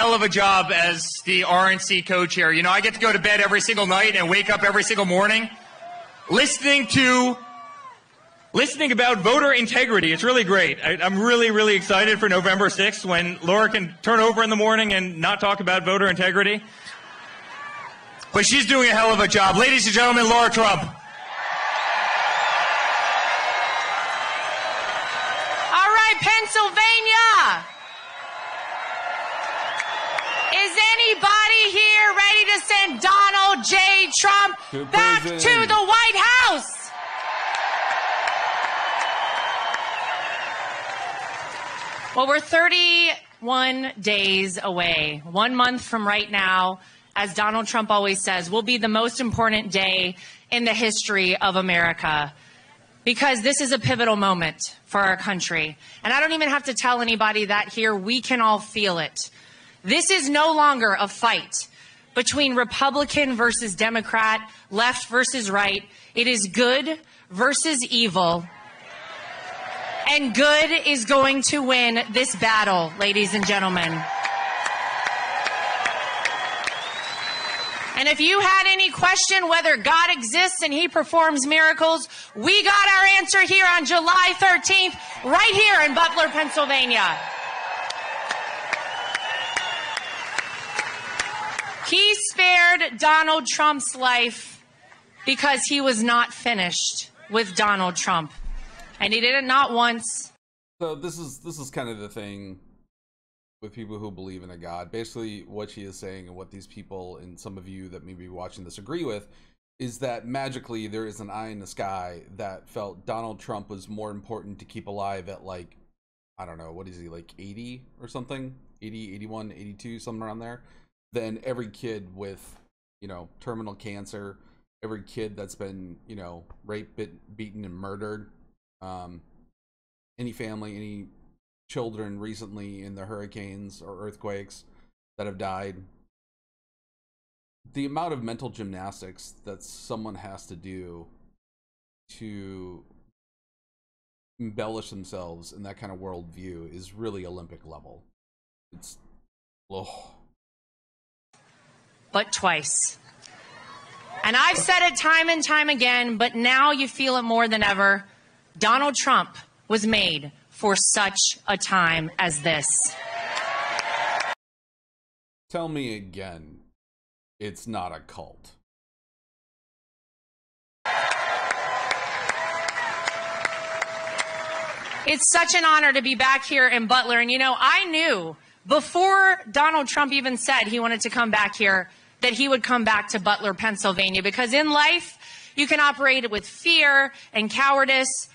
hell of a job as the RNC co-chair. You know, I get to go to bed every single night and wake up every single morning listening to listening about voter integrity. It's really great. I, am really, really excited for November 6th when Laura can turn over in the morning and not talk about voter integrity. But she's doing a hell of a job. Ladies and gentlemen, Laura Trump. J. Trump back to the White House? Well, we're 31 days away, one month from right now, as Donald Trump always says, will be the most important day in the history of America because this is a pivotal moment for our country. And I don't even have to tell anybody that here. We can all feel it. This is no longer a fight between Republican versus Democrat, left versus right. It is good versus evil and good is going to win this battle, ladies and gentlemen. And if you had any question whether God exists and he performs miracles, we got our answer here on July 13th, right here in Butler, Pennsylvania. He spared Donald Trump's life because he was not finished with Donald Trump and he did it not once. So this is this is kind of the thing with people who believe in a god. Basically, what she is saying, and what these people and some of you that may be watching this agree with, is that magically there is an eye in the sky that felt Donald Trump was more important to keep alive at like I don't know, what is he like 80 or something? 80, 81, 82, something around there. Than every kid with, you know, terminal cancer, every kid that's been, you know, raped, bit, beaten and murdered um, any family, any children recently in the hurricanes or earthquakes that have died. The amount of mental gymnastics that someone has to do to embellish themselves in that kind of worldview is really Olympic level. It's oh. But twice. And I've said it time and time again, but now you feel it more than ever. Donald Trump was made for such a time as this. Tell me again, it's not a cult. It's such an honor to be back here in Butler. And you know, I knew before Donald Trump even said he wanted to come back here that he would come back to Butler, Pennsylvania, because in life, you can operate with fear and cowardice,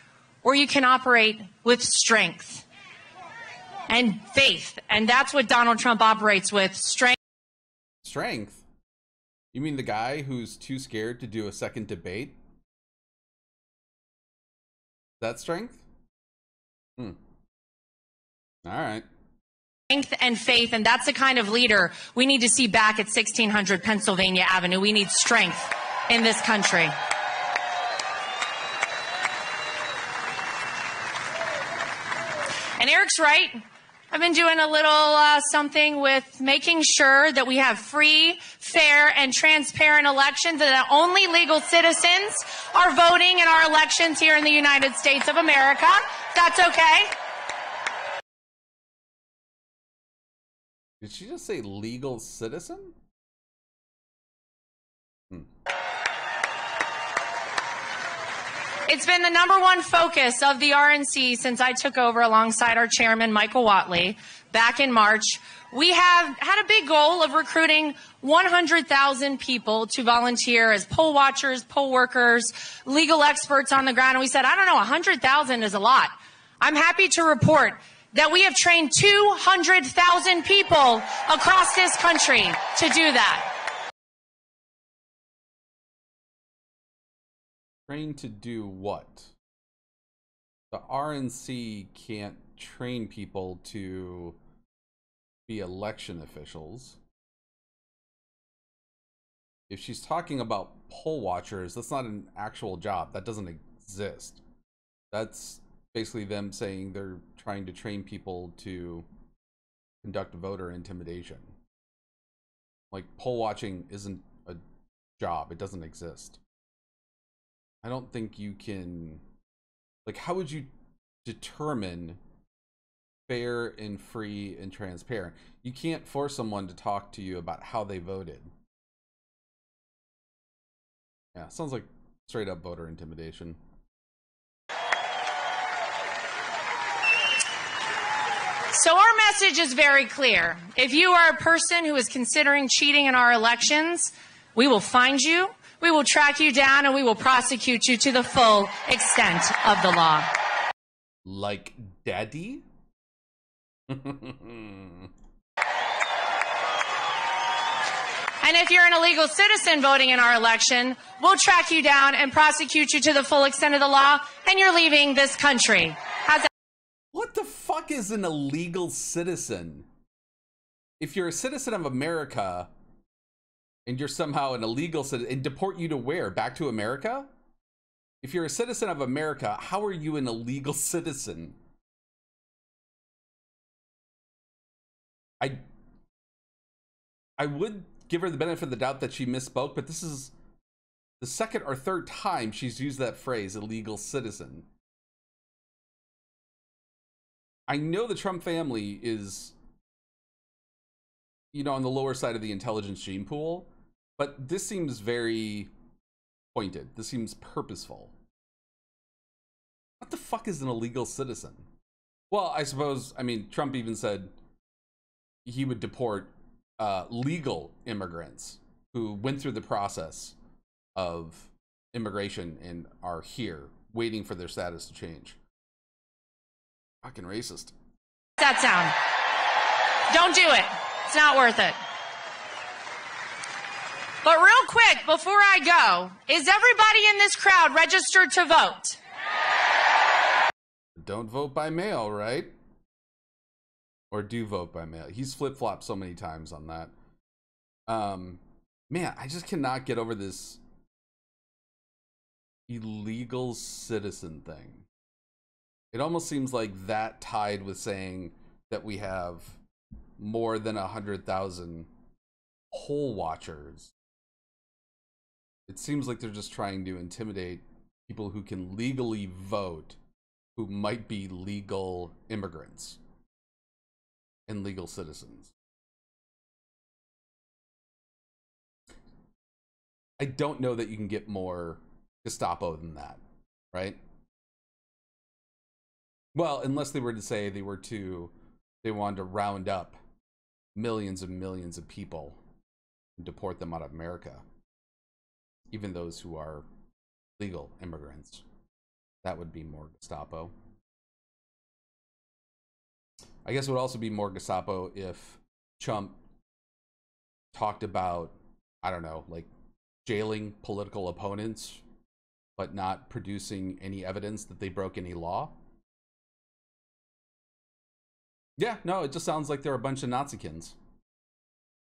or you can operate with strength and faith. And that's what Donald Trump operates with strength. Strength? You mean the guy who's too scared to do a second debate? That strength? Hmm. All right. Strength and faith, and that's the kind of leader we need to see back at 1600 Pennsylvania Avenue. We need strength in this country. And Eric's right. I've been doing a little uh, something with making sure that we have free, fair, and transparent elections, and that only legal citizens are voting in our elections here in the United States of America. That's okay. Did she just say legal citizen? Hmm. It's been the number one focus of the RNC since I took over alongside our chairman, Michael Whatley, back in March. We have had a big goal of recruiting 100,000 people to volunteer as poll watchers, poll workers, legal experts on the ground. And we said, I don't know, 100,000 is a lot. I'm happy to report that we have trained 200,000 people across this country to do that. Train to do what? The RNC can't train people to be election officials. If she's talking about poll watchers, that's not an actual job. That doesn't exist. That's basically them saying they're trying to train people to conduct voter intimidation. Like poll watching isn't a job. It doesn't exist. I don't think you can like how would you determine fair and free and transparent? You can't force someone to talk to you about how they voted. Yeah, sounds like straight up voter intimidation. So, our message is very clear. If you are a person who is considering cheating in our elections, we will find you, we will track you down, and we will prosecute you to the full extent of the law. Like daddy? And if you're an illegal citizen voting in our election, we'll track you down and prosecute you to the full extent of the law, and you're leaving this country. How's that? What the fuck is an illegal citizen? If you're a citizen of America and you're somehow an illegal citizen, and deport you to where? Back to America? If you're a citizen of America, how are you an illegal citizen? I I would give her the benefit of the doubt that she misspoke, but this is the second or third time she's used that phrase, illegal citizen. I know the Trump family is, you know, on the lower side of the intelligence gene pool, but this seems very pointed. This seems purposeful. What the fuck is an illegal citizen? Well, I suppose, I mean, Trump even said he would deport uh, legal immigrants who went through the process of immigration and are here waiting for their status to change. Fucking racist. that sound? Don't do it. It's not worth it. But real quick, before I go, is everybody in this crowd registered to vote? Don't vote by mail, right? Or do vote by mail. He's flip flopped so many times on that. Um, man, I just cannot get over this illegal citizen thing. It almost seems like that tied with saying that we have more than a hundred thousand poll watchers. It seems like they're just trying to intimidate people who can legally vote who might be legal immigrants and legal citizens. I don't know that you can get more Gestapo than that, right? Well, unless they were to say they were to, they wanted to round up millions and millions of people and deport them out of America, even those who are legal immigrants. That would be more Gestapo. I guess it would also be more Gestapo if Trump talked about, I don't know, like jailing political opponents, but not producing any evidence that they broke any law. Yeah, no, it just sounds like they're a bunch of Nazikins.